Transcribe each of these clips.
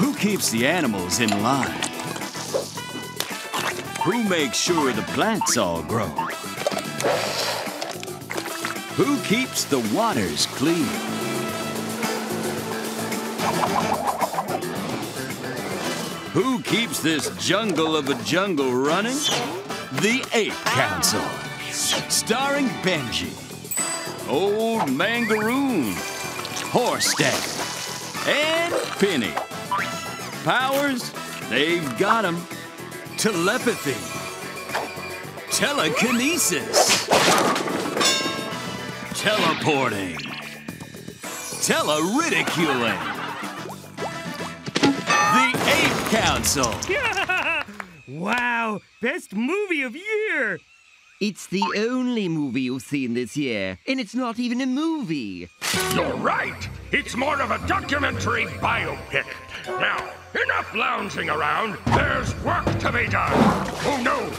Who keeps the animals in line? Who makes sure the plants all grow? Who keeps the waters clean? Who keeps this jungle of a jungle running? The Ape Council. Starring Benji, Old Mangaroon, Horstack, and Penny. Powers, they've got 'em. Telepathy, telekinesis, teleporting, teleridiculing. The Ape Council. wow, best movie of year. It's the only movie you've seen this year, and it's not even a movie. You're right. It's more of a documentary biopic. Now, enough lounging around. There's work to be done. Oh no!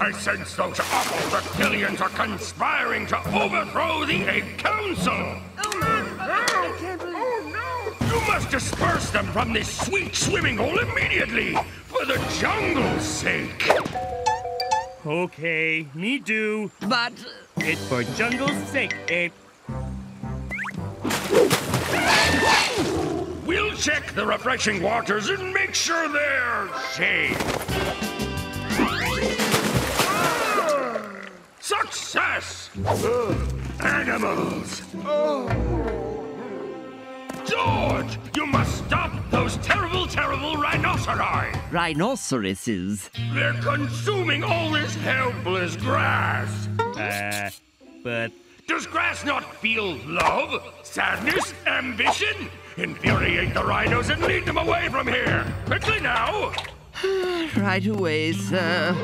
I sense those awful reptilians are conspiring to overthrow the Ape Council. Oh no! I can't believe. Oh no! You must disperse them from this sweet swimming hole immediately, for the jungle's sake. Okay, me do. But uh, It's for jungle's sake, Ape. We'll check the refreshing waters and make sure they're safe. Success! Animals! George, you must stop those terrible, terrible rhinoceri! rhinoceroses. They're consuming all this helpless grass! Uh, but Does grass not feel love, sadness, ambition? Infuriate the rhinos and lead them away from here! Quickly now! Right away, sir.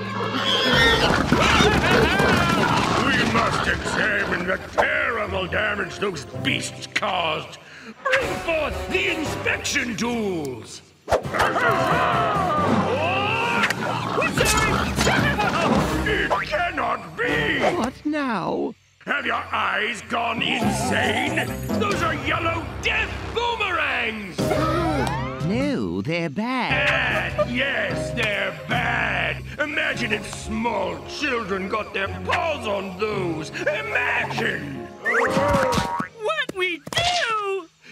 We must examine the terrible damage those beasts caused. Bring forth the inspection tools! It cannot be! What now? Have your eyes gone insane? Those are yellow death boomerangs! No, they're bad. Bad, yes, they're bad. Imagine if small children got their paws on those. Imagine!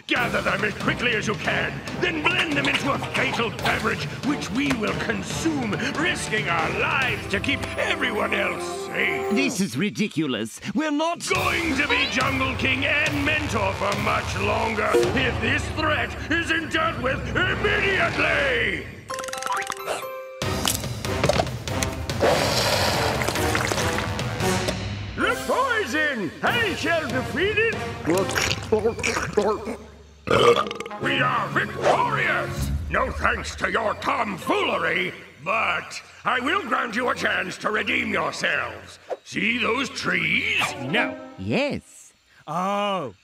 What we do? Gather them as quickly as you can, then blend them into a fatal beverage, which we will consume, risking our lives to keep everyone else safe. This is ridiculous. We're not. Going to be Jungle King and Mentor for much longer if this threat isn't dealt with immediately! The poison! I shall defeat it! We are victorious! No thanks to your tomfoolery, but I will grant you a chance to redeem yourselves. See those trees? No. Yes. Oh,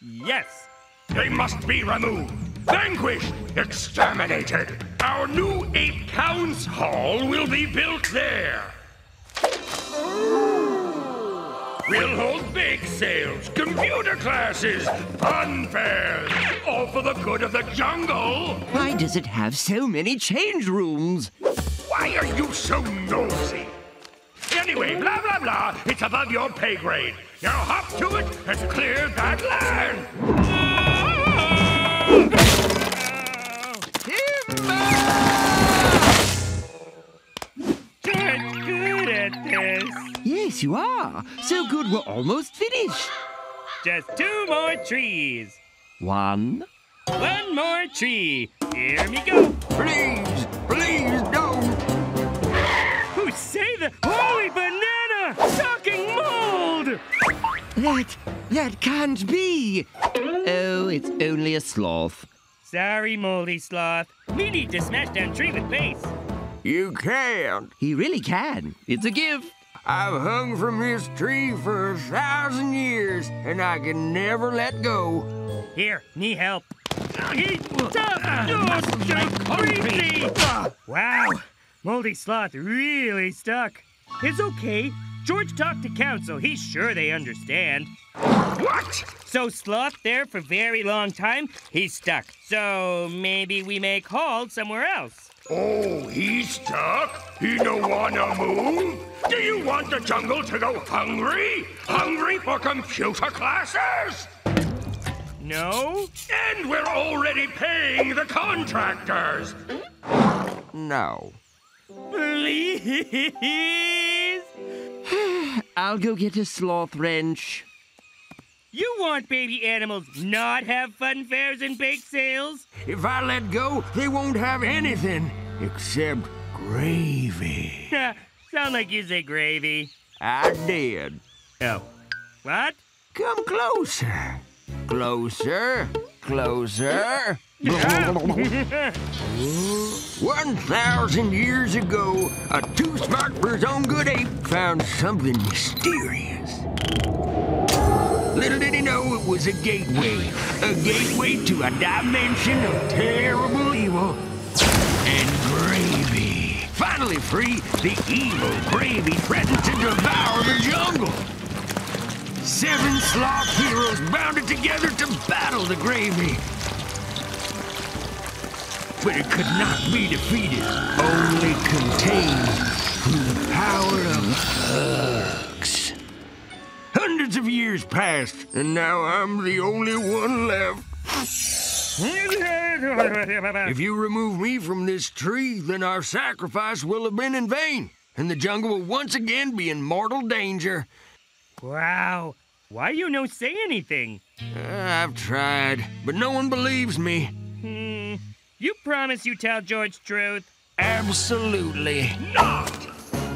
yes. They must be removed, vanquished, exterminated. Our new Ape Council Hall will be built there. We'll hold bake sales, computer classes, fun fairs, all for the good of the jungle. Why does it have so many change rooms? Why are you so nosy? Anyway, blah, blah, blah, it's above your pay grade. Now hop to it and clear that land. This. Yes, you are. So good, we're almost finished. Just two more trees. One. One more tree. Here we go. Please, please don't. Who say the holy banana? Talking mold. That. that can't be. Oh, it's only a sloth. Sorry, moldy sloth. We need to smash down tree with pace. You can't. He really can. It's a gift. I've hung from this tree for a thousand years, and I can never let go. Here, need help. He's tough. Oh, so greasy. Wow, moldy sloth really stuck. It's okay. George talked to council. He's sure they understand. What? So Sloth there for very long time, he's stuck. So maybe we make halt somewhere else. Oh, he's stuck? He no wanna move? Do you want the jungle to go hungry? Hungry for computer classes? No? And we're already paying the contractors. No. Please? I'll go get a sloth wrench. You want baby animals not have fun fairs and bake sales? If I let go, they won't have anything except gravy. Sound like you say gravy. I did. Oh. What? Come closer. Closer. Closer. One thousand years ago, a too smart for his own good ape found something mysterious. Little did he know it was a gateway. A gateway to a dimension of terrible evil and gravy. Finally free, the evil gravy threatened to devour the jungle. Seven sloth heroes bounded together to battle the gravy. But it could not be defeated, only contained through the power of. Hundreds of years passed, and now I'm the only one left. If you remove me from this tree, then our sacrifice will have been in vain, and the jungle will once again be in mortal danger. wow. Why you no say anything? Uh, I've tried, but no one believes me. Hmm. You promise you tell George truth. Absolutely. Not!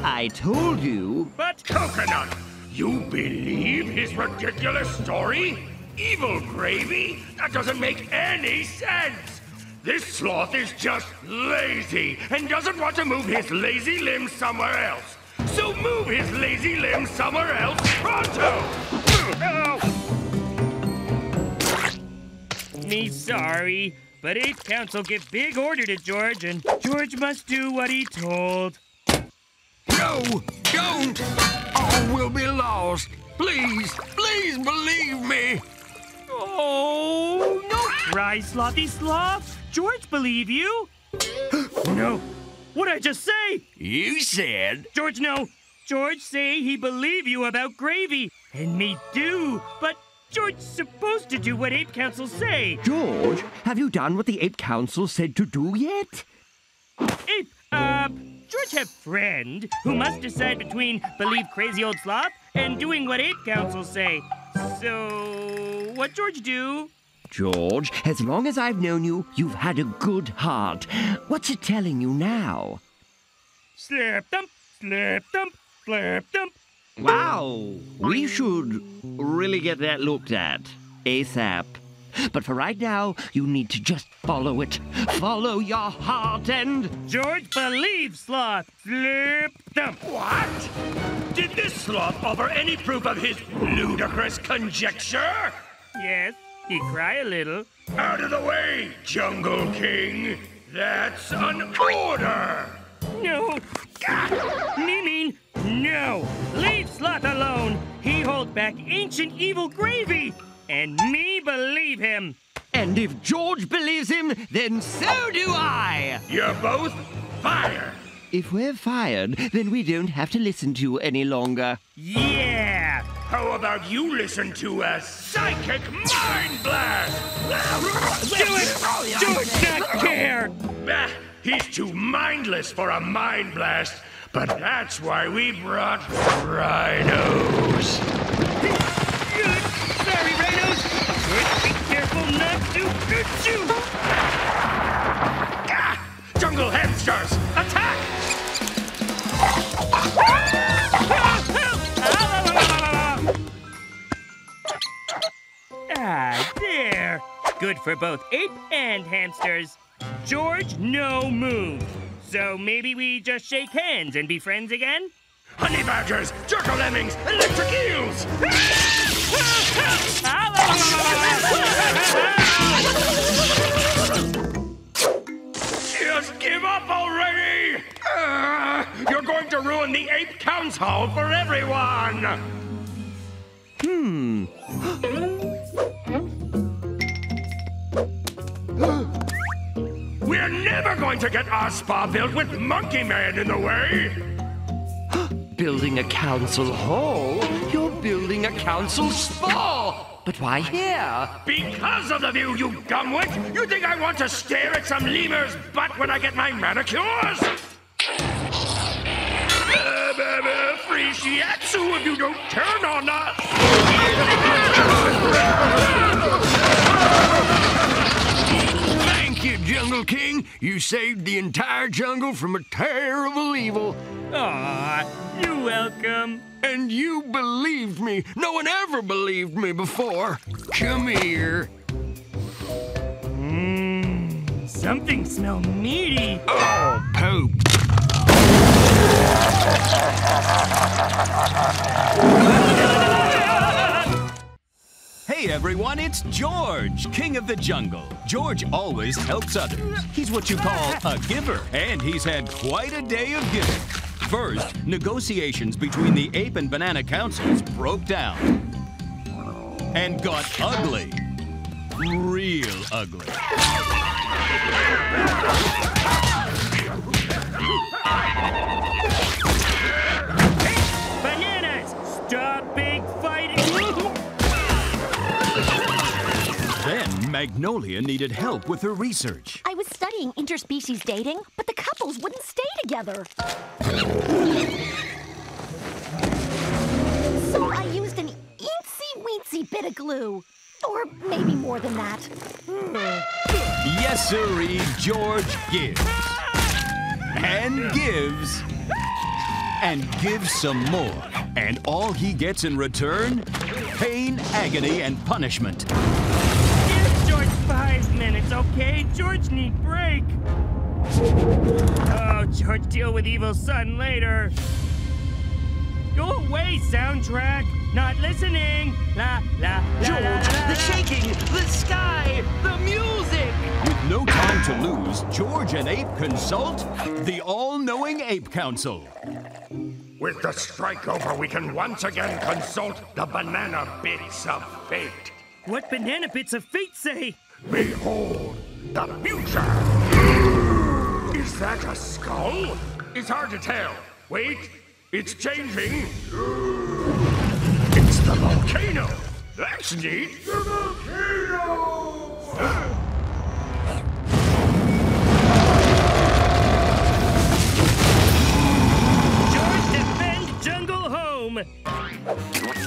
I told you. But Coconut! You believe his ridiculous story? Evil gravy? That doesn't make any sense! This sloth is just lazy and doesn't want to move his lazy limbs somewhere else. So move his lazy limbs somewhere else pronto! me sorry. But Ape Council give big order to George, and George must do what he told. No, don't! All will be lost. Please, please believe me. Oh, no cry, Slothy Sloth. George believe you. no. What'd I just say? You said George, no. George say he believe you about gravy. And me do. But George supposed to do what Ape Council say. George, have you done what the Ape Council said to do yet? Ape, uh, George have a friend who must decide between believe crazy old sloth and doing what Ape Council say. So, what George do? George, as long as I've known you, you've had a good heart. What's it telling you now? Slip thump, slip thump, slip thump. Wow, we should really get that looked at ASAP. But for right now, you need to just follow it. Follow your heart and. George believes sloth. Slip thump. What? Did this sloth offer any proof of his ludicrous conjecture? Yes, he cry a little. Out of the way, Jungle King! That's an order! No. Me mean no. Leave Sloth alone. He hold back ancient evil gravy. And me believe him. And if George believes him, then so do I! You're both fired! If we're fired, then we don't have to listen to you any longer. Yeah. How about you listen to a psychic mind blast? Do it. George not care. Bah, he's too mindless for a mind blast, but that's why we brought rhinos. You. Ah, jungle hamsters, attack! Ah, there. Good for both ape and hamsters. George, no move. So maybe we just shake hands and be friends again? Honey badgers, jerko lemmings, electric eels! Just give up already! Ah, you're going to ruin the ape council for everyone! Hmm. We're never going to get our spa built with Monkey Man in the way! Building a council hall? You're building a council spa! But why here? Because of the view, you gumwit! You think I want to stare at some lemur's butt when I get my manicures? Free shiatsu if you don't turn on us! Thank you, Jungle King. You saved the entire jungle from a terrible evil. Aw, you're welcome. And you believed me. No one ever believed me before. Come here. Mmm, something smell meaty. Oh, poop. Hey everyone, it's George, King of the Jungle. George always helps others. He's what you call a giver, and he's had quite a day of giving. First, negotiations between the Ape and Banana Councils broke down and got ugly. Real ugly. Magnolia needed help with her research. I was studying interspecies dating, but the couples wouldn't stay together. So I used an eensy weensy bit of glue. Or maybe more than that. Yes, sirree, George gives. And gives. And gives some more. And all he gets in return? Pain, agony, and punishment. Give George five minutes, okay? George need break. Oh, George, deal with evil son later. Go away, soundtrack. Not listening. La la la la, la, la, the shaking, the sky, the music! With no time to lose, George and Ape consult the all-knowing Ape Council. With the strike over, we can once again consult the banana bits of fate. What banana bits of fate say? Behold, the future! Is that a skull? It's hard to tell. Wait, it's changing. It's the volcano. That's neat. The volcano!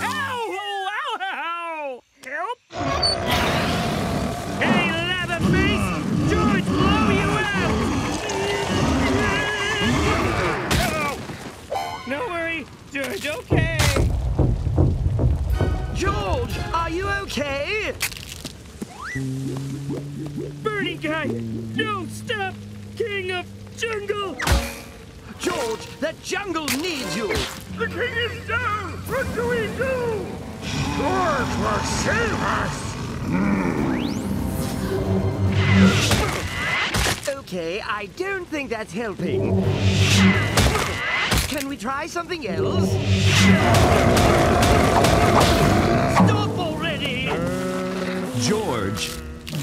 Ow! Okay? Burning guy, no stop! King of Jungle. George, the jungle needs you! The king is down! What do we do? George will save us! Okay, I don't think that's helping. Can we try something else?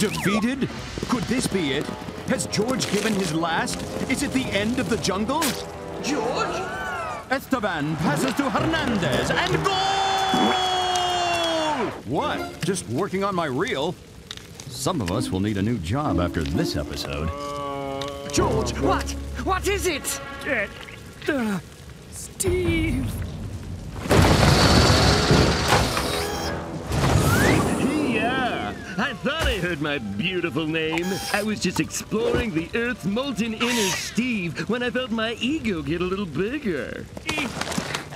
Defeated? Could this be it? Has George given his last? Is it the end of the jungle? George? Esteban passes to Hernandez and goal! What? Just working on my reel? Some of us will need a new job after this episode. George, what? What is it? Uh, uh, Steve. I thought I heard my beautiful name. I was just exploring the Earth's molten inner Steve when I felt my ego get a little bigger.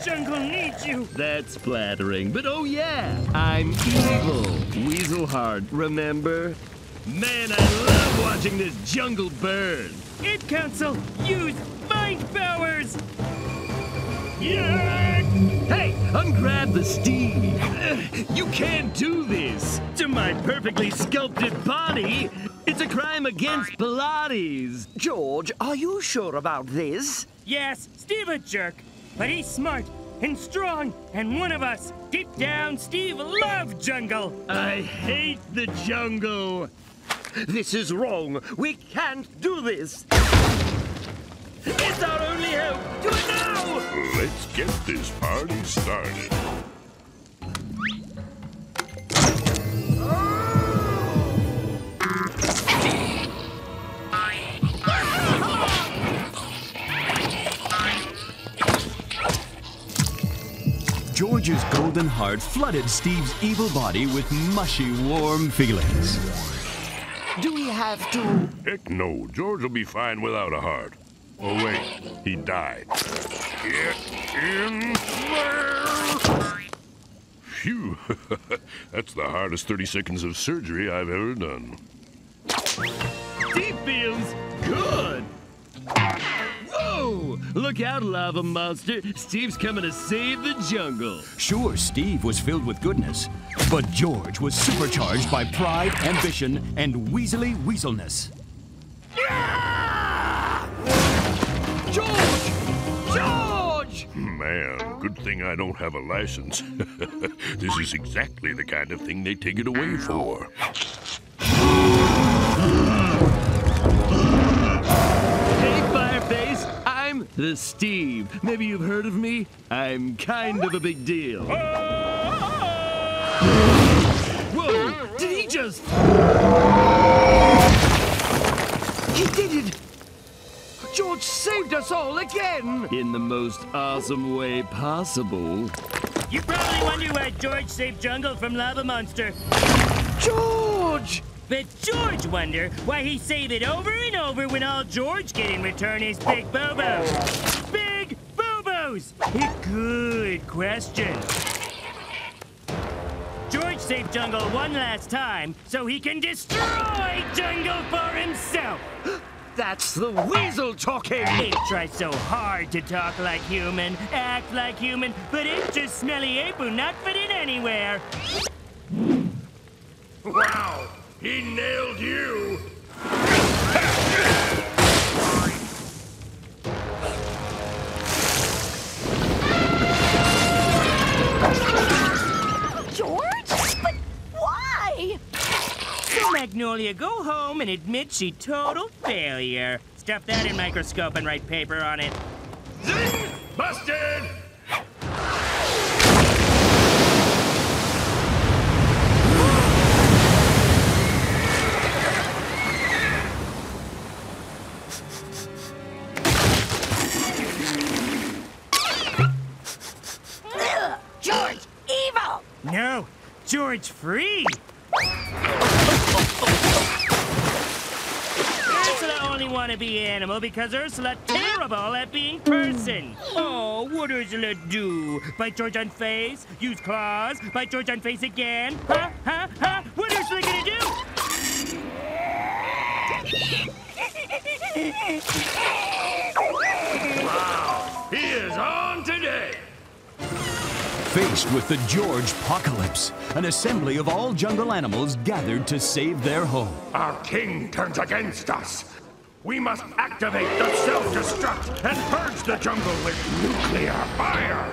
Jungle needs you. That's flattering, but oh yeah, I'm evil. Weasel Heart, remember? Man, I love watching this jungle burn. Ape Council, use mind powers. Yeah! Hey, ungrab the Steve. Ugh, You can't do this to my perfectly sculpted body. It's a crime against Pilates. George, are you sure about this? Yes, Steve a jerk. but he's smart and strong and one of us. Deep down, Steve loved jungle. I hate the jungle. This is wrong. We can't do this. It's our only hope. Do it now! Let's get this party started. George's golden heart flooded Steve's evil body with mushy, warm feelings. Do we have to? Heck no, George will be fine without a heart. Oh wait, he died. Get in there! Phew, that's the hardest 30 seconds of surgery I've ever done. Steve feels good. Whoa! Look out, lava monster. Steve's coming to save the jungle. Sure, Steve was filled with goodness, but George was supercharged by pride, ambition, and weaselly weaselness. George! George! Man, good thing I don't have a license. this is exactly the kind of thing they take it away for. Hey, Fireface. I'm the Steve. Maybe you've heard of me. I'm kind of a big deal. Whoa! Did he just. He did it! George saved us all again! In the most awesome way possible. You probably wonder why George saved jungle from lava monster. George! But George wonder why he save it over and over when all George get in return is big bobos. Big bobos! A good question. George saved jungle one last time so he can destroy jungle for himself. That's the weasel talking! Ape tries so hard to talk like human, act like human, but it's just smelly ape who not fit in anywhere. Wow, he nailed you! Magnolia, go home and admit she total failure. Stuff that in microscope and write paper on it. Zing! Busted! George, evil! No, George free. Want to be animal because Ursula terrible at being person. Oh, what Ursula do? Bite George on face? Use claws? Bite George on face again? Huh? Huh? Huh? What Ursula gonna do? Wow, he is on today! Faced with the George apocalypse, an assembly of all jungle animals gathered to save their home. Our king turns against us. We must activate the self-destruct and purge the jungle with nuclear fire.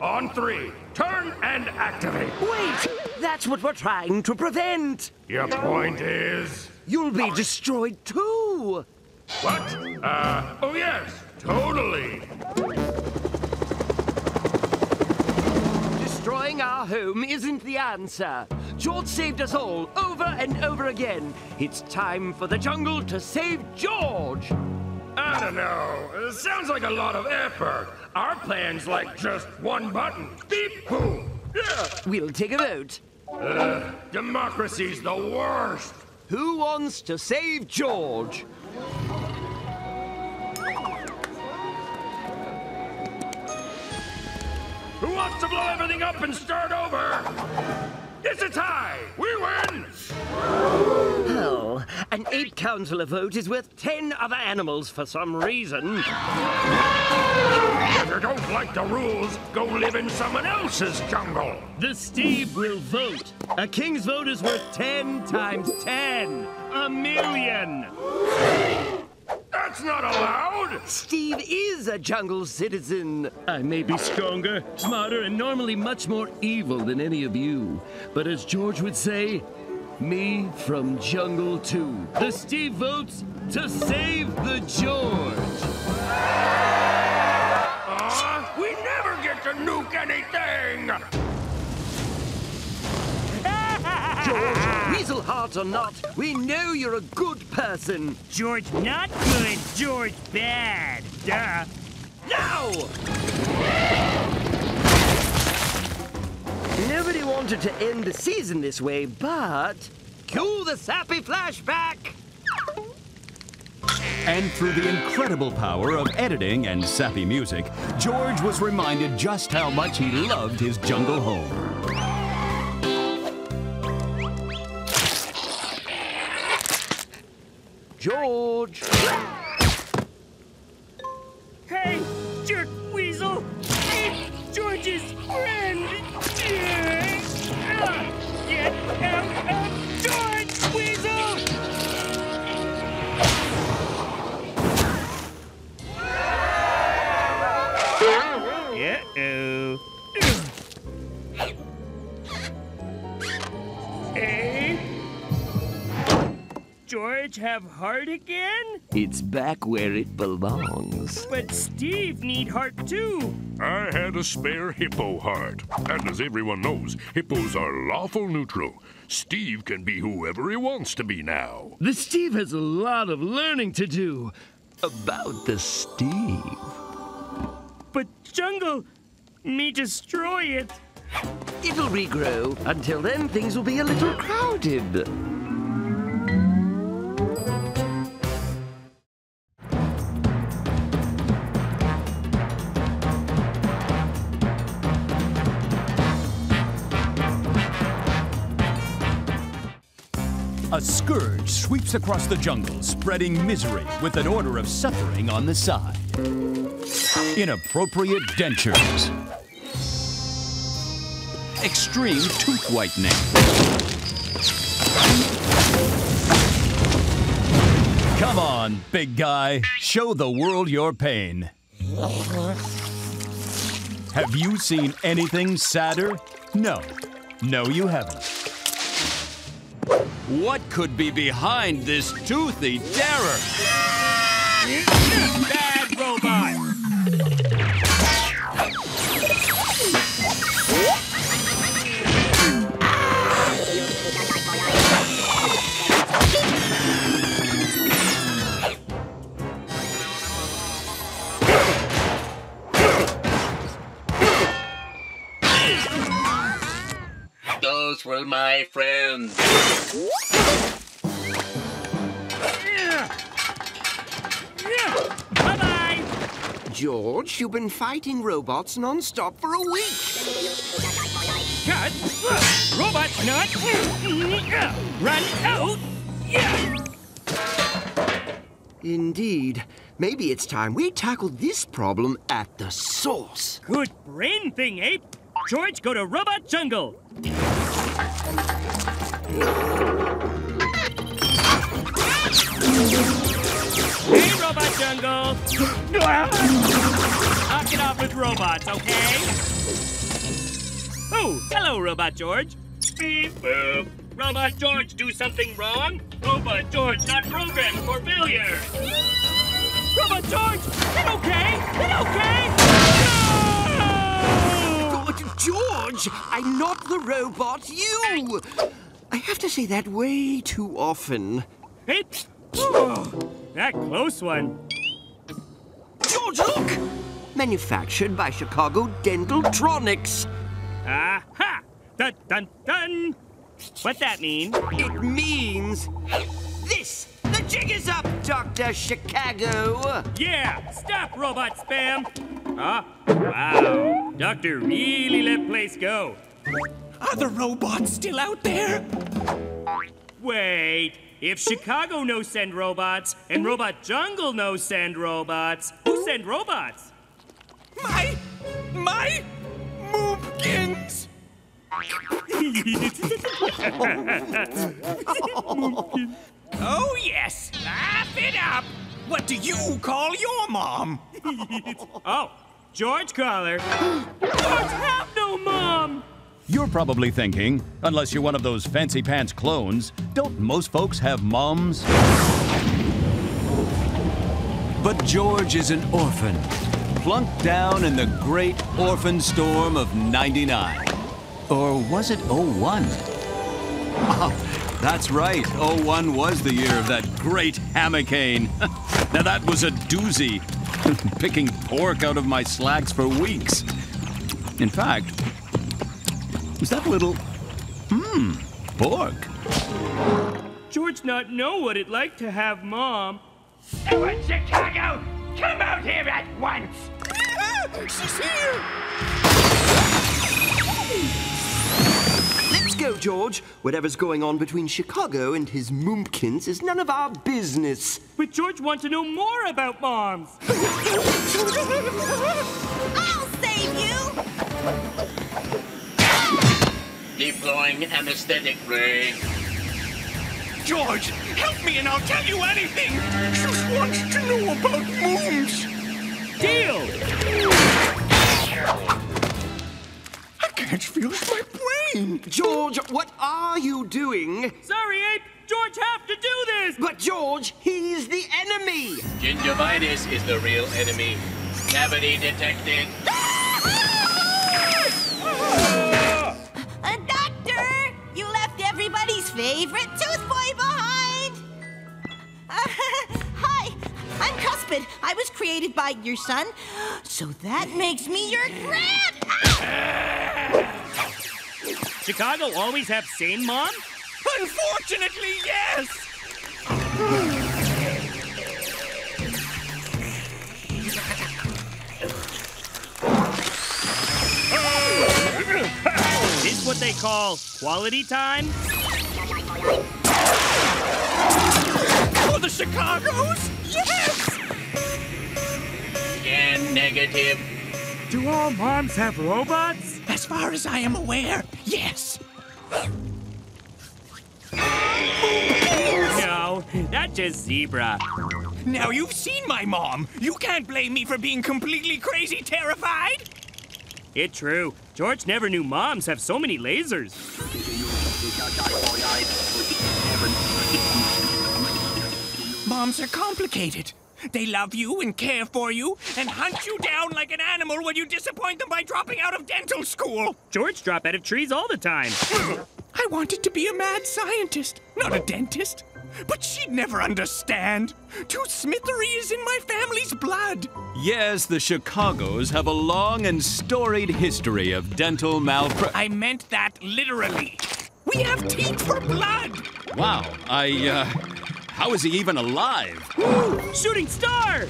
On three, turn and activate. Wait! That's what we're trying to prevent! Your point is... You'll be destroyed too! What? Uh, oh yes, totally. Our home isn't the answer. George saved us all over and over again. It's time for the jungle to save George! I don't know. It sounds like a lot of effort. Our plan's like just one button. Beep, boom. Yeah. We'll take a vote. Uh, democracy's the worst. Who wants to save George? Who wants to blow everything up and start over? It's a tie. We win. Oh, an ape councillor vote is worth ten other animals for some reason. If you don't like the rules, go live in someone else's jungle. The Steve will vote. A king's vote is worth 10 times 10. A million. That's not allowed! Steve is a jungle citizen. I may be stronger, smarter, and normally much more evil than any of you. But as George would say, me from Jungle 2. The Steve votes to save the George. Uh, we never get to nuke anything! George, weasel heart or not, we know you're a good person. George not good, George bad. Duh. Now! Nobody wanted to end the season this way, but cue the sappy flashback! And through the incredible power of editing and sappy music, George was reminded just how much he loved his jungle home. George! It's back where it belongs. But Steve need heart too. I had a spare hippo heart. And as everyone knows, hippos are lawful neutral. Steve can be whoever he wants to be now. The Steve has a lot of learning to do about the Steve. But jungle, me destroy it. It'll regrow. Until then, things will be a little crowded. Scourge sweeps across the jungle, spreading misery with an order of suffering on the side. Inappropriate dentures. Extreme tooth whitening. Come on, big guy. Show the world your pain. Have you seen anything sadder? No. No, you haven't. What could be behind this toothy terror? Those were my friends. Bye bye. George, you've been fighting robots non-stop for a week. Cut. Robot not. Run out. Indeed. Maybe it's time we tackle this problem at the source. Good brain thing, Ape. George, go to Robot Jungle. Hey, Robot Jungle. Knock it off with robots, okay? Oh, hello, Robot George. Beep boop. Robot George do something wrong? Robot George not programmed for failure. Robot George, it okay? It okay? George, I'm not the robot, you! I have to say that way too often. It. Oh, that close one. George, look! Manufactured by Chicago Dentaltronics. Aha! Dun dun dun! What that mean? It means this. The jig is up, Dr. Chicago. Yeah! Stop robot spam! Ah, wow. Doctor really let place go. Are the robots still out there? Wait, if Chicago no send robots and Robot Jungle no send robots, who send robots? My. my. Moomkins! Oh, yes! Laugh it up! What do you call your mom? Oh, George Collar. George have no mom! You're probably thinking, unless you're one of those fancy pants clones, don't most folks have moms? But George is an orphan, plunked down in the great orphan storm of 99. Or was it 01? Ah, that's right. 01 was the year of that great hammockane. now that was a doozy. Picking pork out of my slacks for weeks. In fact, was that little. Hmm, pork. George not know what it like to have mom. Everyone, Chicago, come out here at once! She's here! Go, George. Whatever's going on between Chicago and his Moomkins is none of our business. But George want to know more about moms. I'll save you! Deploying anesthetic ray. George, help me and I'll tell you anything! Just wants to know about mooms! Deal! I can't feel my brain! George, what are you doing? Sorry, Ape. George have to do this. But George, he's the enemy! Gingivitis is the real enemy. Cavity detected. A doctor! You left everybody's favorite tooth boy behind! I'm Cuspid. I was created by your son, so that makes me your grand. Ah! Chicago always have same mom? Unfortunately, yes! This what they call quality time? For the Chicagos? Yes! Scan negative. Do all moms have robots? As far as I am aware, yes. No, that's just zebra. Now you've seen my mom. You can't blame me for being completely crazy terrified. It's true. George never knew moms have so many lasers. Moms are complicated. They love you and care for you and hunt you down like an animal when you disappoint them by dropping out of dental school. George drop out of trees all the time. I wanted to be a mad scientist, not a dentist. But she'd never understand. Tooth smithery is in my family's blood. Yes, the Chicagos have a long and storied history of dental malpra. I meant that literally. We have teeth for blood. Wow, I, uh. How is he even alive? Ooh, shooting star!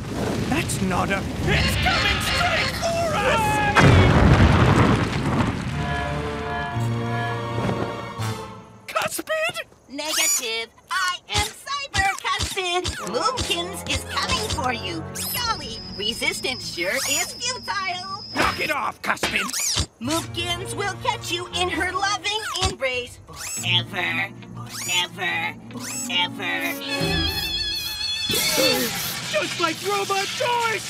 That's not a. It's coming straight for us! Cuspid? Negative. I am Cyber Cuspid. Moomkins is coming for you. Golly, resistance sure is futile. Knock it off, Cuspid. Moomkins will catch you in her loving embrace. Ever, ever, ever. Just like Robot George!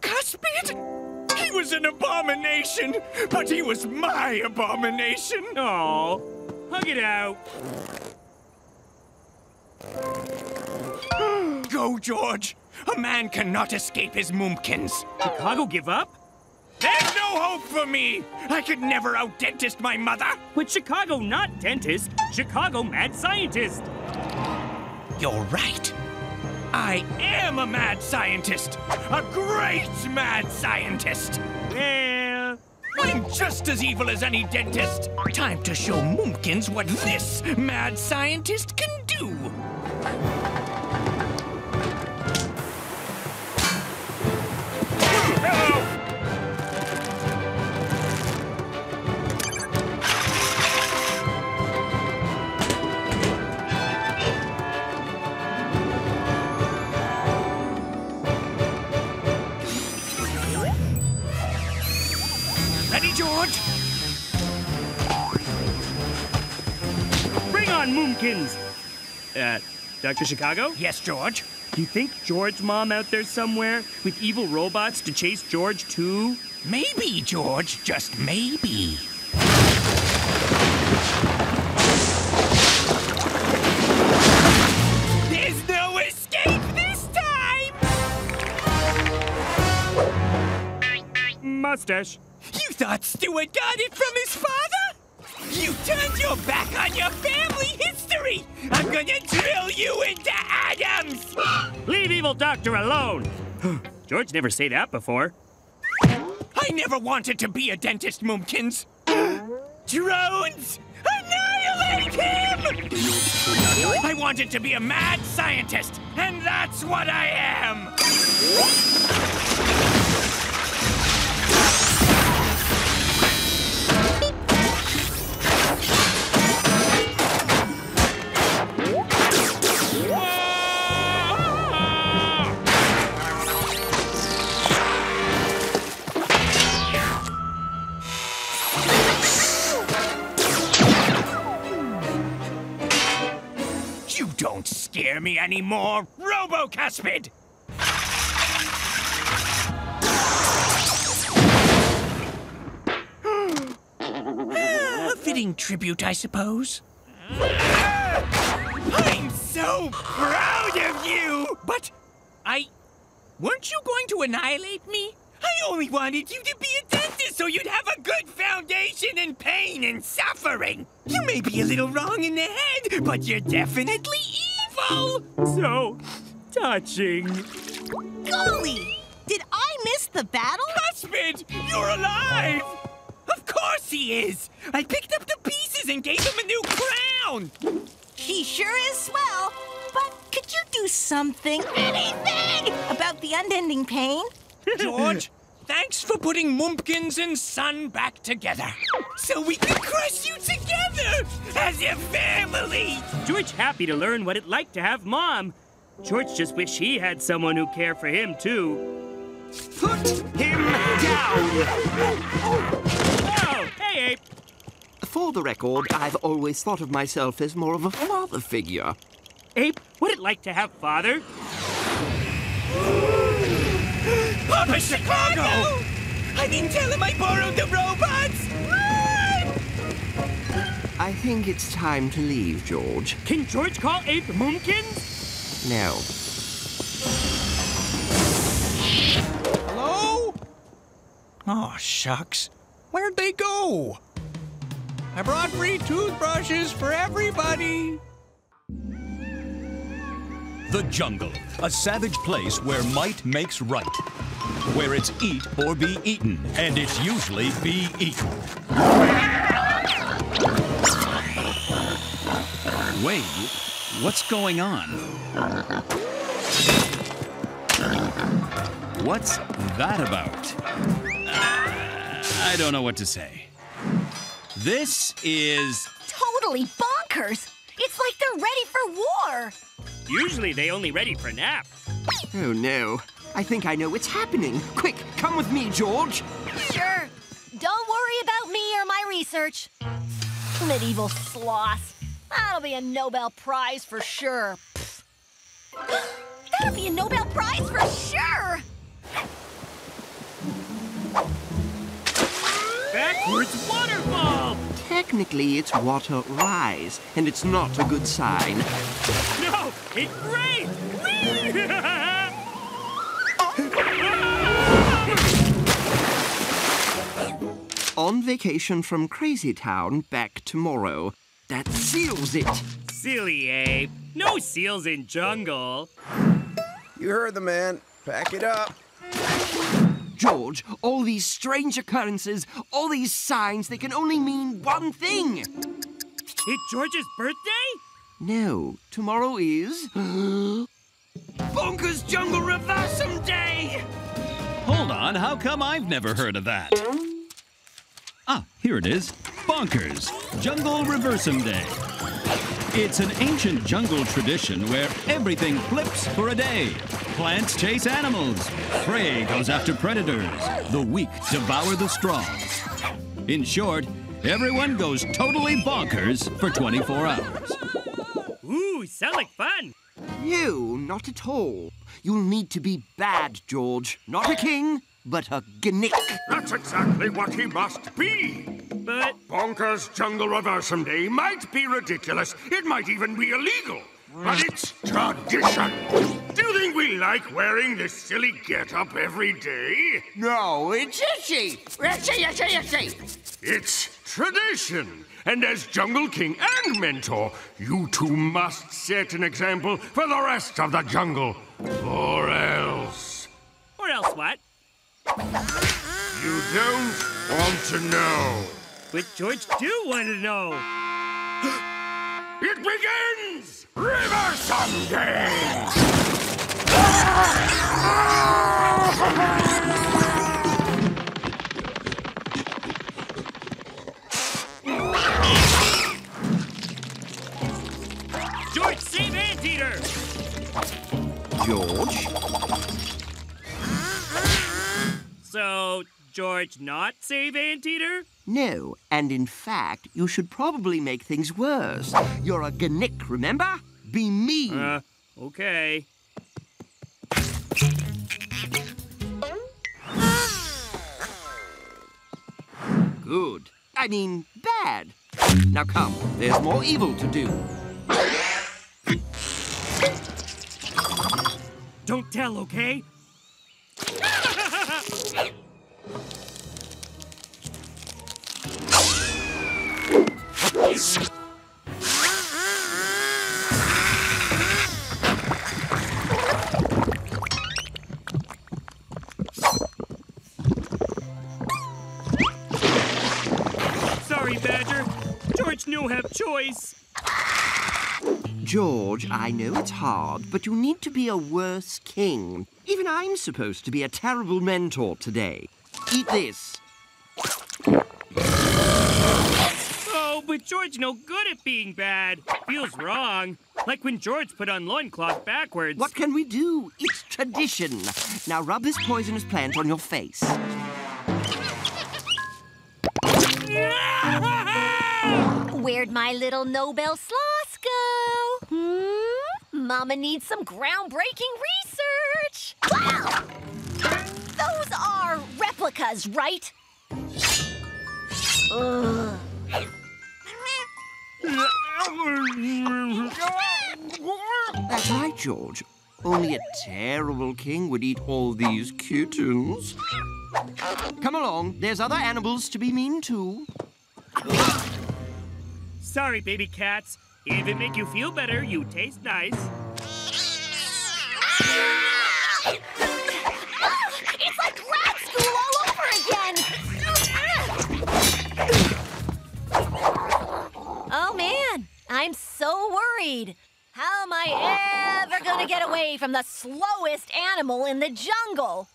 Cuspid? He was an abomination, but he was my abomination. Oh, hug it out. Go, George. A man cannot escape his Moomkins. Chicago give up? There's no hope for me. I could never out-dentist my mother. But Chicago not dentist, Chicago mad scientist. You're right. I am a mad scientist. A great mad scientist. Well, I'm just as evil as any dentist. Time to show Moomkins what this mad scientist can do. Dr. Chicago? Yes, George? Do you think George's mom out there somewhere with evil robots to chase George too? Maybe, George. Just maybe. There's no escape this time! Mustache. You thought Stuart got it from his father? You turned your back on your family history! I'm gonna drill you into atoms! Leave evil doctor alone! George never said that before. I never wanted to be a dentist, Moomkins. Drones! Annihilate him! I wanted to be a mad scientist, and that's what I am! Me anymore, Robo-Cuspid! A fitting tribute, I suppose. I'm so proud of you! But I. Weren't you going to annihilate me? I only wanted you to be a dentist so you'd have a good foundation in pain and suffering. You may be a little wrong in the head, but you're definitely evil! So touching. Golly! Did I miss the battle? Cuspid, you're alive! Of course he is! I picked up the pieces and gave him a new crown! He sure is swell. But could you do something, anything, about the unending pain? George, thanks for putting Moomkins and Son back together. So we can crush you together as a family! George happy to learn what it like to have mom. George just wish he had someone who care for him too. Put him down! Oh, hey, Ape. For the record, I've always thought of myself as more of a father figure. Ape, what it like to have father? Papa Chicago! I didn't tell him I borrowed the robots! Run! I think it's time to leave, George. Can George call Ape Moomkins? No. Hello? Oh, shucks. Where'd they go? I brought free toothbrushes for everybody. The jungle, a savage place where might makes right. Where it's eat or be eaten, and it's usually be eaten. Wait, what's going on? What's that about? I don't know what to say. This is Totally bonkers! It's like they're ready for war! Usually they only ready for nap. oh no. I think I know what's happening. Quick, come with me, George. Sure. Don't worry about me or my research. Medieval sloth. That'll be a Nobel Prize for sure. That'll be a Nobel Prize for sure! Backwards waterfall! Technically, it's water rise, and it's not a good sign. No, it rained! Whee! On vacation from Crazy Town, back tomorrow. That seals it. Silly ape. No seals in jungle. You heard the man. Pack it up. George, all these strange occurrences, all these signs, they can only mean one thing. It's George's birthday? No, tomorrow is. Bonkers Jungle Reversum Day! Hold on, how come I've never heard of that? Ah, here it is. Bonkers, Jungle Reversum Day. It's an ancient jungle tradition where everything flips for a day. Plants chase animals. Prey goes after predators. The weak devour the strong. In short, everyone goes totally bonkers for 24 hours. Ooh, sound like fun. You, not at all. You'll need to be bad, George. Not a king, but a gnick. That's exactly what he must be. But Bonkers Jungle Reversum Day might be ridiculous. It might even be illegal. But it's tradition. Do you think we like wearing this silly get-up every day? No, it's itchy. Itchy, itchy, itchy. It's tradition. And as Jungle King and Mentor, you two must set an example for the rest of the jungle. Or else. or else what? You don't want to know. But George do want to know. It begins! River Day! George, save Anteater! George? So, George not save Anteater? No, and in fact, you should probably make things worse. You're a gnick, remember? Be mean. Uh, okay. Good. I mean, bad. Now come, there's more evil to do. Don't tell, okay? Sorry, Badger. George no have choice. George, I know it's hard, but you need to be a worse king. Even I'm supposed to be a terrible mentor today. Eat this. Oh, but George no good at being bad. Feels wrong. Like when George put on loincloth backwards. What can we do? It's tradition. Now rub this poisonous plant on your face. Where'd my little Nobel sloths go? Hmm? Mama needs some groundbreaking research. Wow! Those are replicas, right? Ugh. That's right, George. Only a terrible king would eat all these kittens. Come along, there's other animals to be mean to. Sorry, baby cats. If it make you feel better, you taste nice. I'm so worried. How am I ever gonna get away from the slowest animal in the jungle?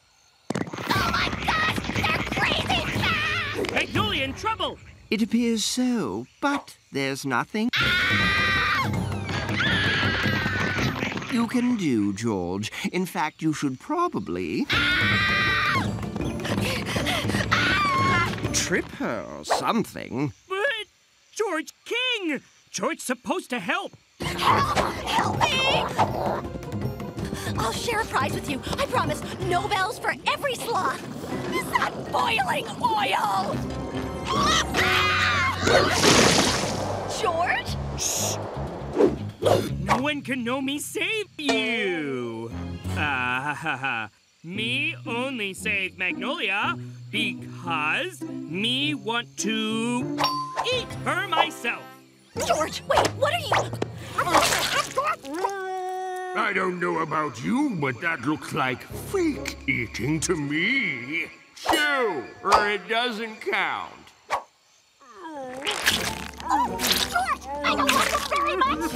Oh my gosh, they're crazy fast! Magnolia in trouble! It appears so, but there's nothing you can do, George. In fact, you should probably trip her or something. But George King! George supposed to help. Help Help me! I'll share a prize with you. I promise. No bells for every sloth. Is that boiling oil? George? Shh. No one can know me save you. Ah ha ha. Me only save Magnolia because me want to eat her myself. George, wait, what are you? I don't know about you, but that looks like fake eating to me. Shoo, or it doesn't count. Oh, George, I don't want this very much.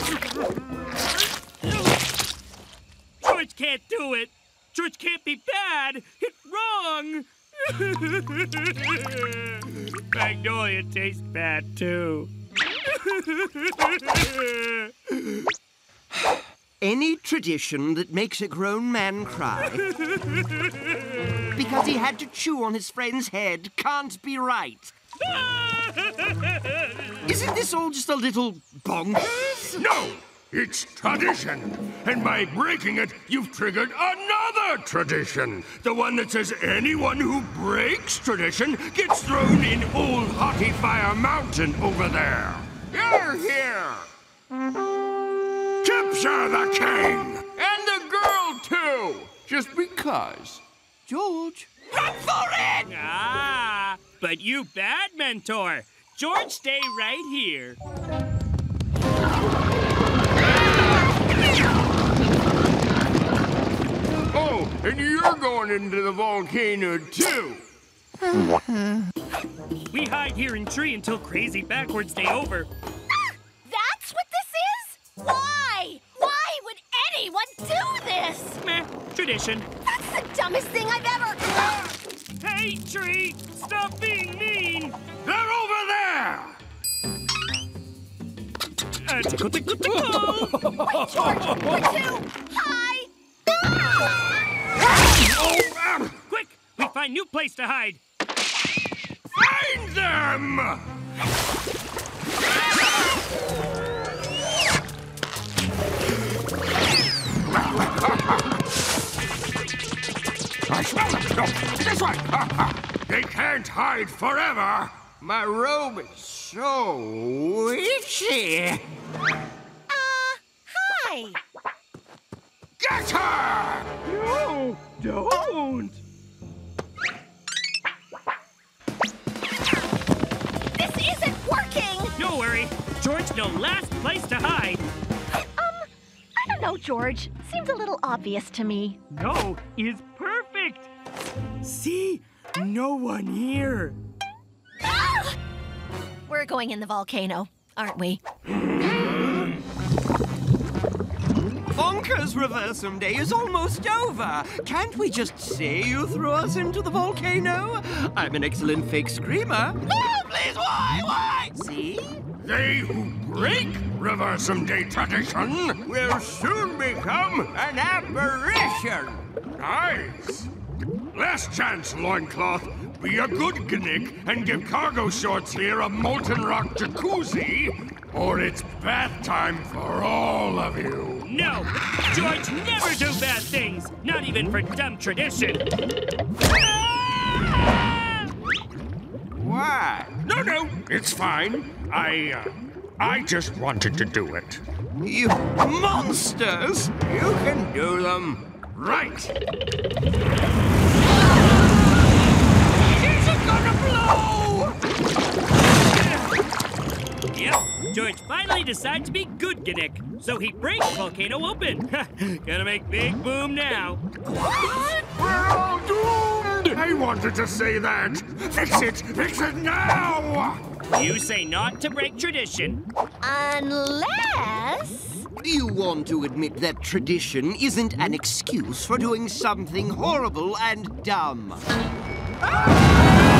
George can't do it. George can't be bad. It's wrong. Magnolia tastes bad too. Any tradition that makes a grown man cry because he had to chew on his friend's head can't be right. Isn't this all just a little bonkers? No! It's tradition. And by breaking it, you've triggered another tradition. The one that says anyone who breaks tradition gets thrown in Old Hottie Fire Mountain over there. You're here! Capture the king! And the girl, too! Just because. George. Run for it! Ah, but you bad, Mentor. George, stay right here. Oh, and you're going into the volcano, too! We hide here in tree until crazy backwards day over. That's what this is? Why? Why would anyone do this? Meh, tradition. That's the dumbest thing I've ever. Hey, tree! Stop being mean! They're over there! Uh, tickle, tickle, tickle! Wait, George, we're too high. Oh, um, Quick! We find new place to hide. Find them! I smell them! No, this way! Ha, ha. They can't hide forever! My robe is so itchy. Uh, hi. Get her! No, don't! George know last place to hide. Um, I don't know, George. Seems a little obvious to me. No is perfect. See? No one here. Ah! We're going in the volcano, aren't we? Bonkers Reversum Day is almost over. Can't we just say you threw us into the volcano? I'm an excellent fake screamer. No, please, why, why? See? They who break Reversum Day tradition will soon become an apparition. Nice. Last chance, loincloth. Be a good gnick and give cargo shorts here a molten rock jacuzzi, or it's bath time for all of you. No, George never do bad things. Not even for dumb tradition. Why? No, no, it's fine. I, uh, I just wanted to do it. You monsters! You can do them. Right. Is it gonna blow? Yep, George finally decided to be good Gnick, so he breaks volcano open. Gonna make big boom now. What? We're all doomed! I wanted to say that. Fix it! Fix it now! You say not to break tradition. Unless. You want to admit that tradition isn't an excuse for doing something horrible and dumb. Yes,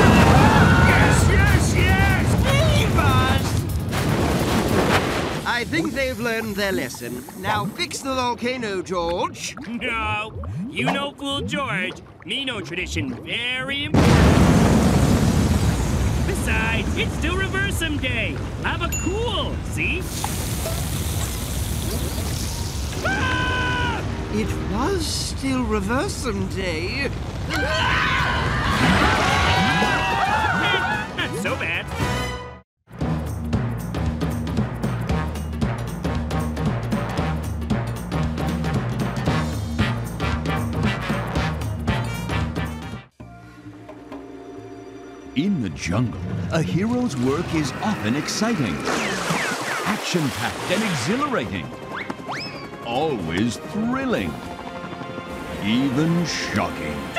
I think they've learned their lesson. Now fix the volcano, George. No, you no fool George. Me no tradition very important. Besides, it's still Reversum Day. Have a cool, see? Ah! It was still Reversum Day. So bad. Jungle, a hero's work is often exciting, action packed, and exhilarating. Always thrilling. Even shocking.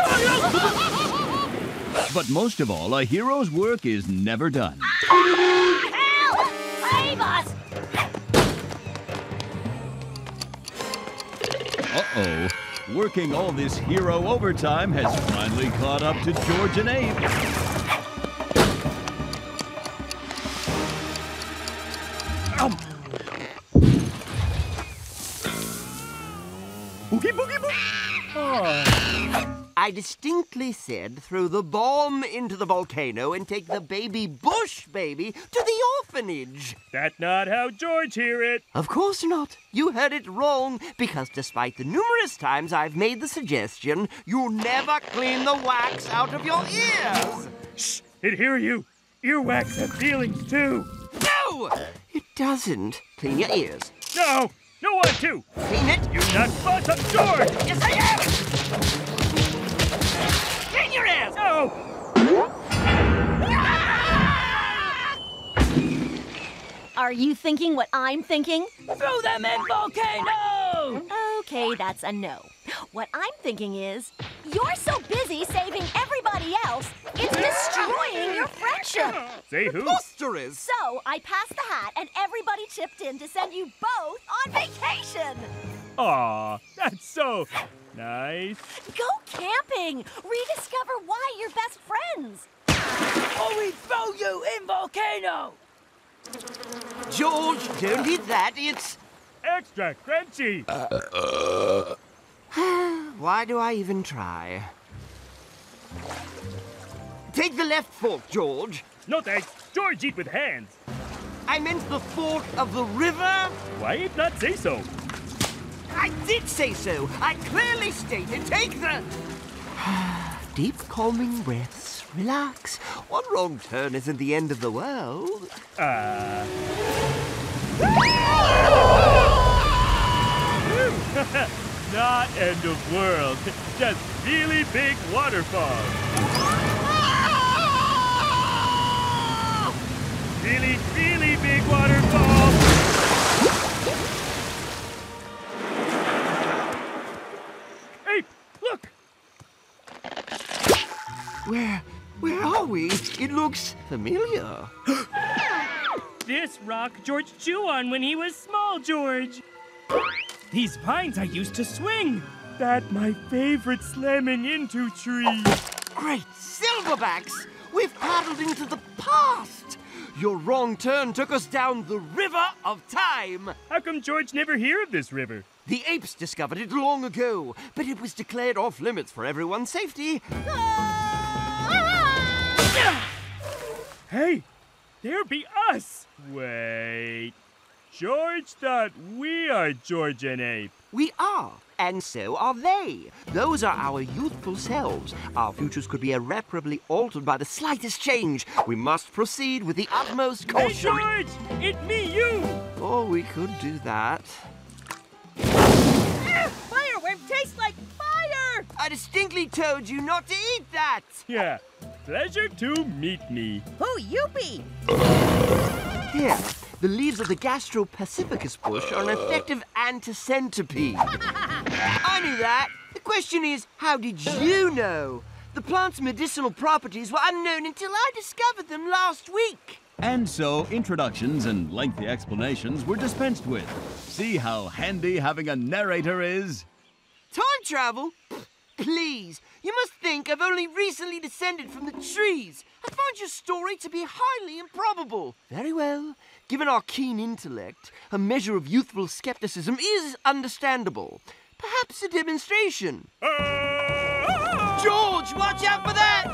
but most of all, a hero's work is never done. Help! Save us! Uh oh. Working all this hero overtime has finally caught up to George and Ape. I I distinctly said throw the bomb into the volcano and take the baby Bush baby to the orphanage. That's not how George hear it. Of course not. You heard it wrong, because despite the numerous times I've made the suggestion, you never clean the wax out of your ears. Shh! It hear you. Earwax have feelings too. No! It doesn't. Clean your ears. No! No one to! Clean it! You're not boss of George! Yes, I am! Clean your ears! No! Ah! Are you thinking what I'm thinking? Throw them in volcano! Okay, that's a no. What I'm thinking is, you're so busy saving everybody else, it's destroying your friendship. Say who? Preposterous! So I passed the hat, and everybody chipped in to send you both on vacation. Aw, that's so nice. Go camping. Rediscover why you're best friends. Or we throw you in volcano! George, don't eat that. It's. Extra crunchy. Why do I even try? Take the left fork, George. No thanks. George eat with hands. I meant the fork of the river. Why it not say so? I did say so. I clearly stated take the. Deep, calming breaths. Relax. One wrong turn isn't the end of the world. Uh. not end of world. Just really big waterfall. Really, really big waterfall. Where. Where are we? It looks familiar. This rock George chew on when he was small, George. These vines I used to swing. That my favorite slamming into tree. Great silverbacks! We've paddled into the past! Your wrong turn took us down the river of time! How come George never hear of this river? The apes discovered it long ago, but it was declared off limits for everyone's safety. Ah! Hey, there be us! Wait. George thought we are George and Ape. We are, and so are they. Those are our youthful selves. Our futures could be irreparably altered by the slightest change. We must proceed with the utmost caution. Hey. George! It me, you! Oh, we could do that. Fireworm tastes like fire! I distinctly told you not to eat that! Yeah, pleasure to meet me. Who you be? Here, the leaves of the Gastropacificus bush are an effective anticentripede. I knew that. The question is, how did you know? The plant's medicinal properties were unknown until I discovered them last week. And so, introductions and lengthy explanations were dispensed with. See how handy having a narrator is? Time travel? Please, you must think I've only recently descended from the trees. I find your story to be highly improbable. Very well. Given our keen intellect, a measure of youthful skepticism is understandable. Perhaps a demonstration. George, watch out for that!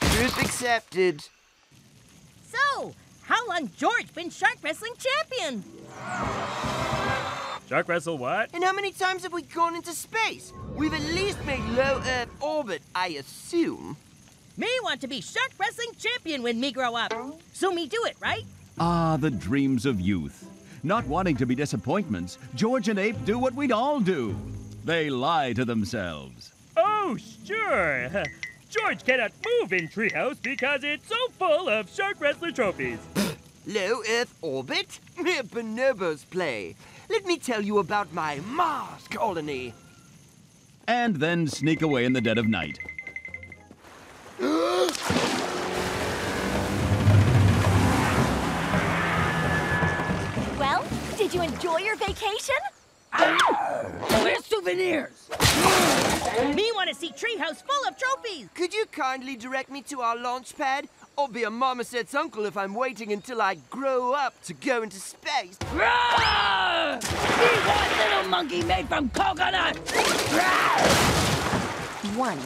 Truth accepted. So, how long George been shark wrestling champion? Shark wrestle what? And how many times have we gone into space? We've at least made low Earth orbit, I assume. Me want to be shark wrestling champion when me grow up. So me do it, right? Ah, the dreams of youth. Not wanting to be disappointments, George and Ape do what we'd all do. They lie to themselves. Oh, sure. George cannot move in Treehouse because it's so full of shark wrestler trophies. Low Earth orbit? Mere bonobos play. Let me tell you about my Mars colony. And then sneak away in the dead of night. Well, did you enjoy your vacation? Ah, Where's souvenirs? Me want to see Treehouse full of trophies. Could you kindly direct me to our launch pad? I'll be a marmoset's uncle if I'm waiting until I grow up to go into space. Roar! Be one little monkey made from coconut! One,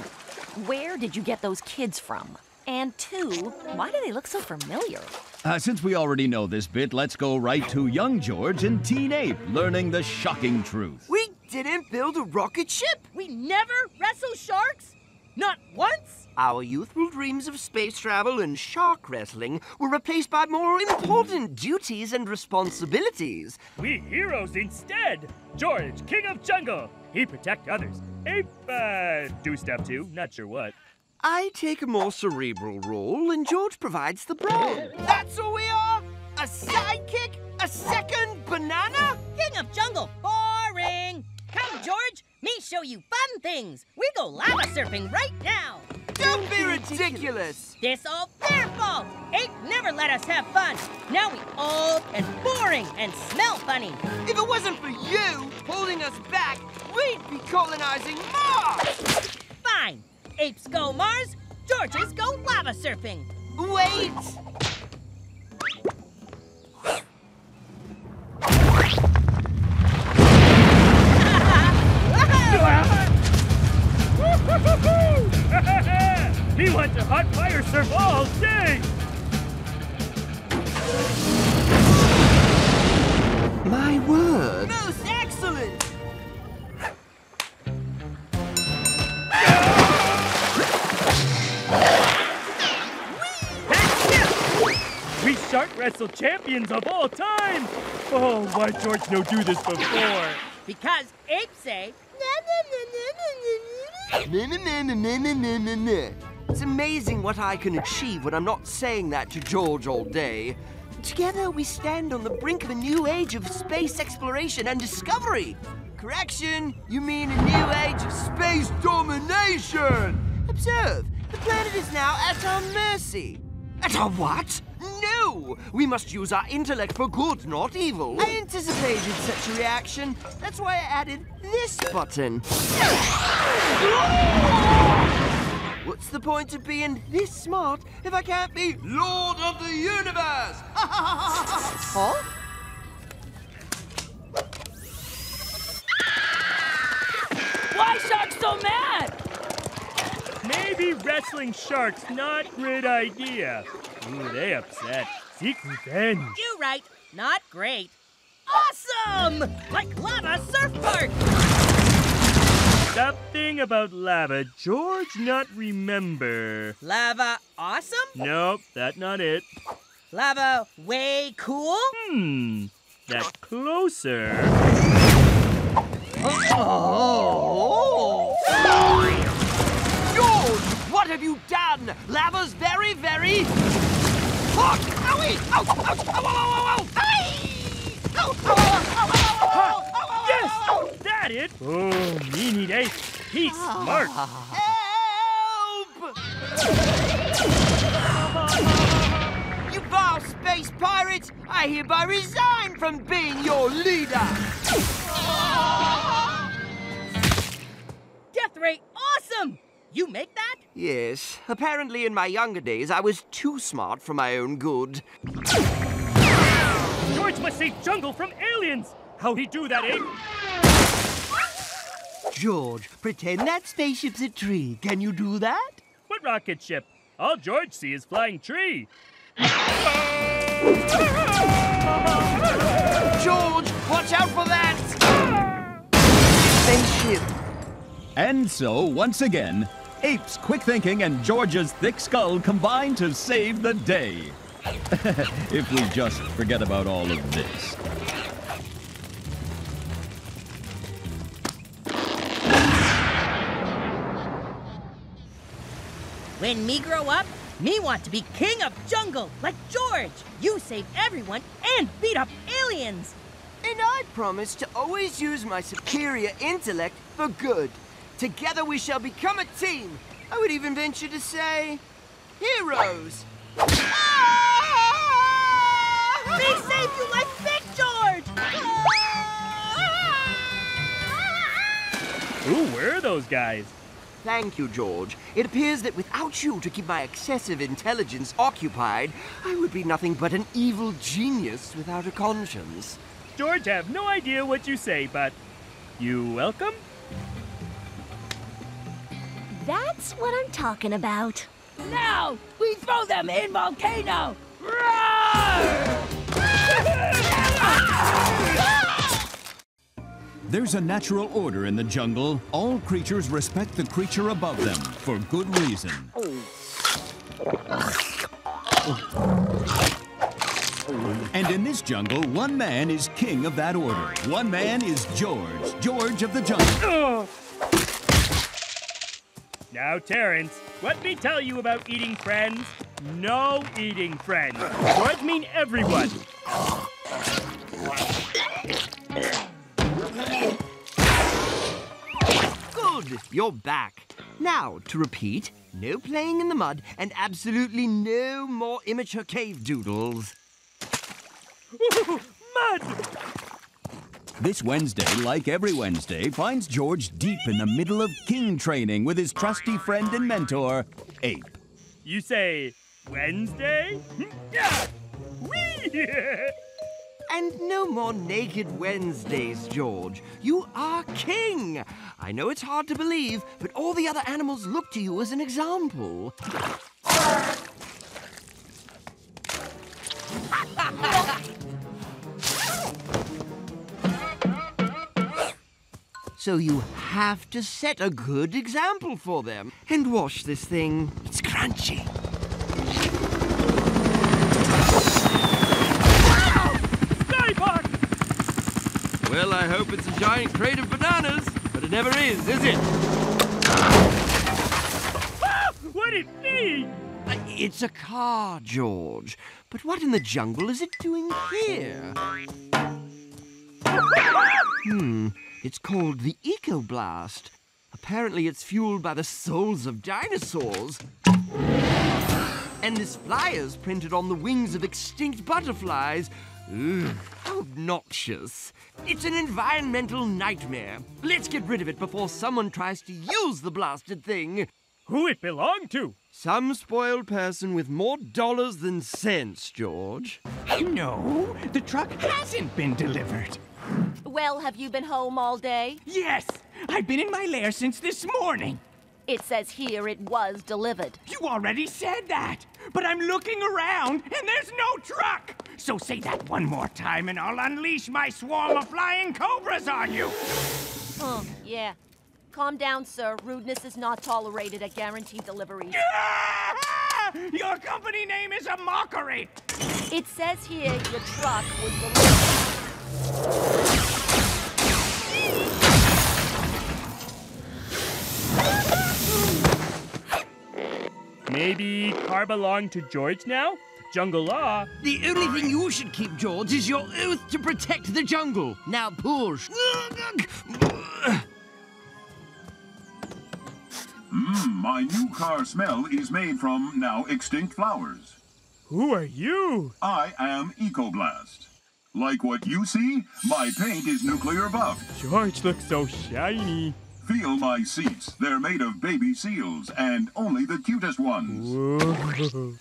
where did you get those kids from? And two, why do they look so familiar? Uh, since we already know this bit, let's go right to young George and Teen Ape learning the shocking truth. We didn't build a rocket ship. We never wrestle sharks? Not once? Our youthful dreams of space travel and shark wrestling were replaced by more important duties and responsibilities. We heroes instead. George, king of jungle. He protect others. Ape, uh, do stuff too. Not sure what. I take a more cerebral role, and George provides the brawn. That's all we are? A sidekick? A second banana? King of jungle. Boring. Come, George. Me show you fun things. We go lava surfing right now. Don't be ridiculous. This all their fault. Ape never let us have fun. Now we old and boring and smell funny. If it wasn't for you holding us back, we'd be colonizing Mars. Fine. Apes go Mars, Georges go lava surfing. Wait! he went to hot fire surf all day. My word. Most excellent! We shark wrestle champions of all time. Oh, why George no do this before? Because apes say, It's amazing what I can achieve when I'm not saying that to George all day. Together, we stand on the brink of a new age of space exploration and discovery. Correction, you mean a new age of space domination. Observe, the planet is now at our mercy. At our what? No! We must use our intellect for good, not evil. I anticipated such a reaction. That's why I added this button. What's the point of being this smart if I can't be Lord of the Universe? huh? Why sharks so mad? Maybe wrestling sharks not great idea. Ooh, they upset. Seek revenge. You right. Not great. Awesome! Like lava surf park. Something about lava George not remember. Lava awesome? Nope, that not it. Lava way cool? Hmm, that closer. Oh! George, what have you done? Lava's very, very hot. Owie! Ouch! Ouch! Ow! Ow! Ow! Ow! Ow! Ow! Ow! Ow! Ow! Ow! Yes! That it? Oh, me need ace. He's smart. Help! You vile space pirates! I hereby resign from being your leader! Death ray awesome! You make that? Yes, apparently in my younger days I was too smart for my own good. George must save jungle from aliens. How he do that, eh? George, pretend that spaceship's a tree. Can you do that? What rocket ship? All George see is flying tree. George, watch out for that! Spaceship. And so, once again, Ape's quick thinking and George's thick skull combine to save the day. if we just forget about all of this. When me grow up, me want to be king of jungle like George. You save everyone and beat up aliens. And I promise to always use my superior intellect for good. Together we shall become a team. I would even venture to say, heroes. Ah! Me save you like Big George. Who were those guys? Thank you, George. It appears that without you to keep my excessive intelligence occupied, I would be nothing but an evil genius without a conscience. George I have no idea what you say, but you welcome? That's what I'm talking about. Now, we throw them in volcano! Roar! There's a natural order in the jungle. All creatures respect the creature above them for good reason. And in this jungle, one man is king of that order. One man is George, George of the jungle. Now, Terrence, let me tell you about eating friends. No eating friends. George mean everyone. Good, you're back. Now, to repeat, no playing in the mud and absolutely no more immature cave doodles. Mud! This Wednesday, like every Wednesday, finds George deep in the middle of king training with his trusty friend and mentor, Ape. You say Wednesday? Yeah! Whee! And no more naked Wednesdays, George. You are king. I know it's hard to believe, but all the other animals look to you as an example. So you have to set a good example for them. And wash this thing. It's crunchy. Well, I hope it's a giant crate of bananas, but it never is, is it? Ah! What it mean? Uh, It's a car, George. But what in the jungle is it doing here? Hmm, it's called the Eco Blast. Apparently it's fueled by the souls of dinosaurs. And this flyer's printed on the wings of extinct butterflies. Ugh, how obnoxious. It's an environmental nightmare. Let's get rid of it before someone tries to use the blasted thing. Who it belonged to? Some spoiled person with more dollars than sense, George. No, the truck hasn't been delivered. Well, have you been home all day? Yes, I've been in my lair since this morning. It says here it was delivered. You already said that, but I'm looking around and there's no truck. So say that one more time and I'll unleash my swarm of flying cobras on you. Oh, yeah. Calm down, sir. Rudeness is not tolerated at guaranteed deliveries. Ah! Your company name is a mockery. It says here your truck was delivered. Maybe car belong to George now? Jungle law. The only thing you should keep, George, is your oath to protect the jungle. Now push. Mmm, my new car smell is made from now extinct flowers. Who are you? I am Ecoblast. Like what you see, my paint is nuclear buff. George looks so shiny. Feel my seats. They're made of baby seals, and only the cutest ones. Whoa.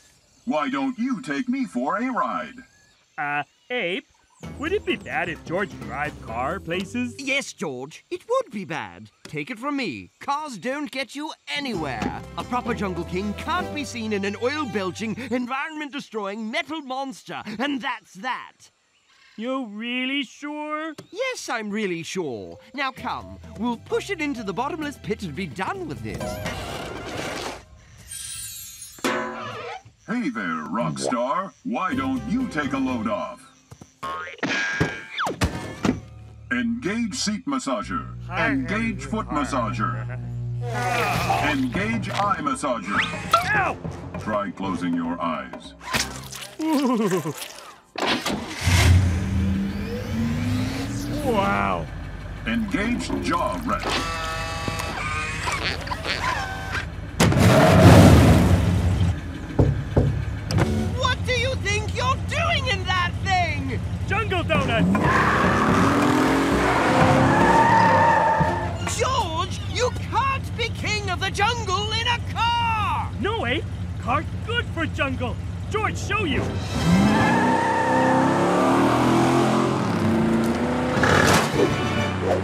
Why don't you take me for a ride? Uh, Ape, would it be bad if George drive car places? Yes, George, it would be bad. Take it from me. Cars don't get you anywhere. A proper jungle king can't be seen in an oil belching, environment destroying metal monster, and that's that. You really sure? Yes, I'm really sure. Now come, we'll push it into the bottomless pit and be done with it. Hey there, rock star. Why don't you take a load off? Engage seat massager. Engage foot massager. Engage eye massager. Ow! Try closing your eyes. Wow. Engage jaw rest. What do you think you're doing in that thing? Jungle Donuts! George, you can't be king of the jungle in a car! No, eh? Ape! Car's good for jungle! George, show you! Metal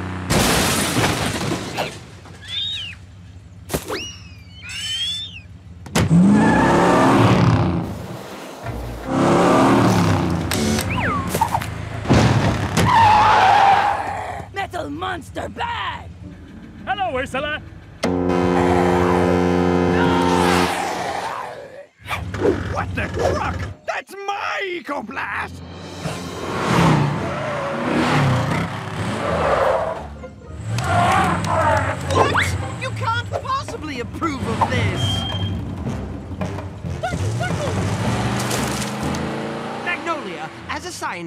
monster bad! Hello, Ursula! What the truck? That's my Eco Blast!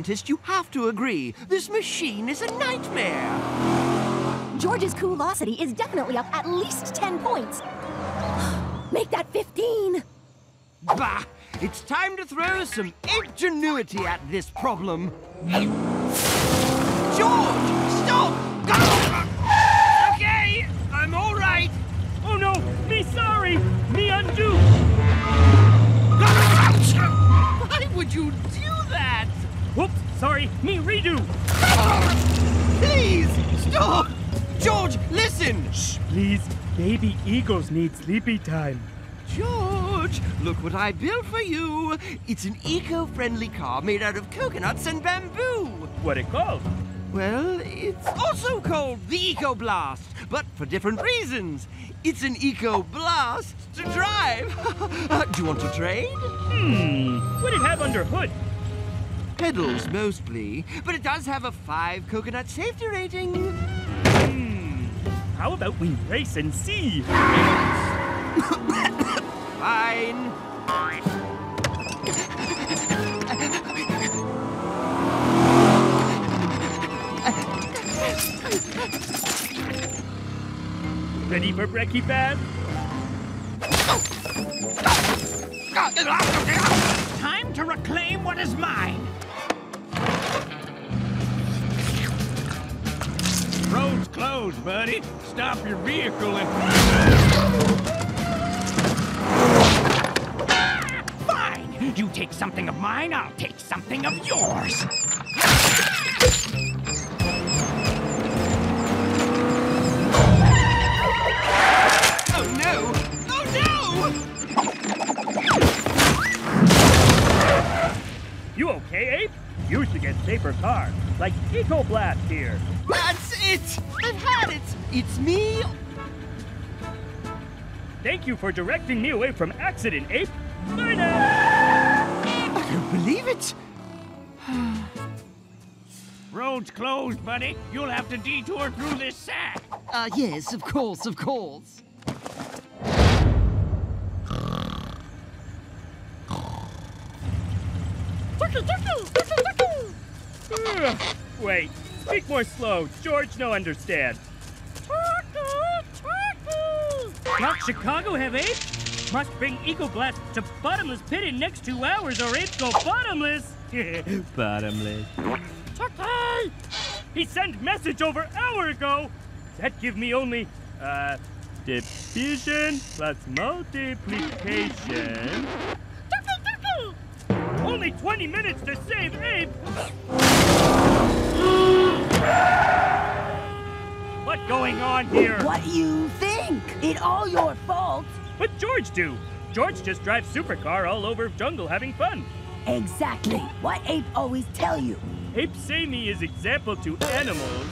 Scientist, you have to agree. This machine is a nightmare. George's Coolosity is definitely up at least 10 points. Make that 15. Bah! It's time to throw some ingenuity at this problem. George! Stop! Okay, I'm all right. Oh no, me sorry. Me undo. Why would you do that? Whoops, sorry. Me redo. Please, stop! George, listen! Shh, please. Baby eagles need sleepy time. George, look what I built for you. It's an eco-friendly car made out of coconuts and bamboo. What it called? Well, it's also called the Eco Blast, but for different reasons. It's an Eco Blast to drive. Do you want to trade? Hmm. what'd it have under hood? Pedals mostly, but it does have a five coconut safety rating. Hmm. How about we race and see? Fine. Ready for brekkie fast? Time to reclaim what is mine! Road's closed, buddy. Stop your vehicle and... Fine! You take something of mine, I'll take something of yours! Oh no! Oh no! You okay, Ape? You should get safer car, like Eco Blast here. That's it! I've had it! It's me! Thank you for directing me away from accident, Ape. Bye now! I don't believe it! Road's closed, buddy. You'll have to detour through this sack. Uh, yes, of course, of course. Wait, speak more slow. George no understand. Taco, taco. Not Chicago have ape? Must bring Eco Blast to bottomless pit in next two hours or ape go bottomless. bottomless. Turkey! He sent message over hour ago. That give me only, uh, division plus multiplication. Only 20 minutes to save Ape! What going on here? What you think? It all your fault. What George do? George just drives supercar all over jungle having fun. Exactly. What ape always tell you? Ape say me is example to animals.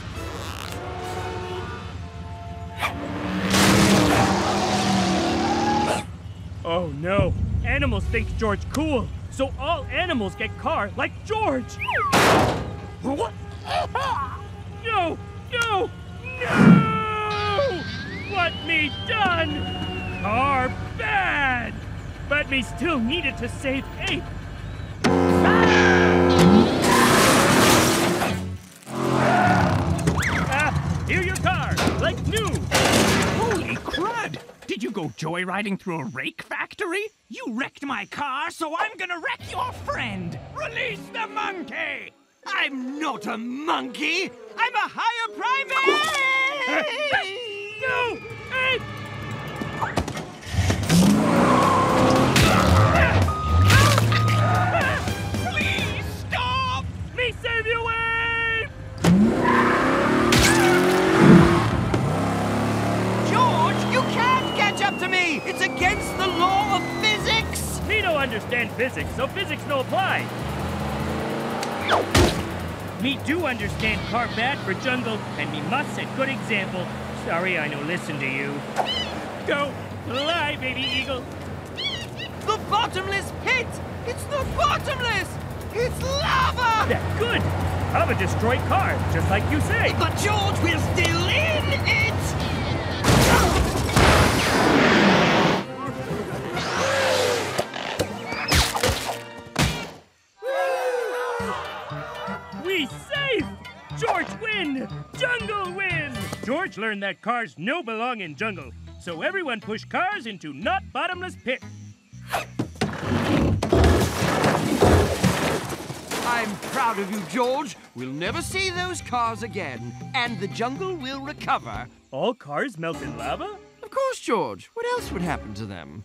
Oh no! Animals think George cool, so all animals get car like George! No! No! No! What me done? Car bad! But me still needed to save Ape. Ah, here your car, like new. Holy crud! Did you go joyriding through a rake factory? You wrecked my car, so I'm gonna wreck your friend! Release the monkey! I'm not a monkey! I'm a higher primate! no! Please stop! Me save you! George, you can't catch up to me! It's against the law of physics! He don't understand physics, so physics no apply. Me do understand car bad for jungle, and me must set good example. Sorry I no listen to you. Go, fly, baby eagle. The bottomless pit! It's the bottomless! It's lava! That good. I'ma destroy cars, just like you say. But George, we're still in it! Jungle win! George learned that cars no belong in jungle, so everyone push cars into not bottomless pit. I'm proud of you, George. We'll never see those cars again, and the jungle will recover. All cars melt in lava? Of course, George. What else would happen to them?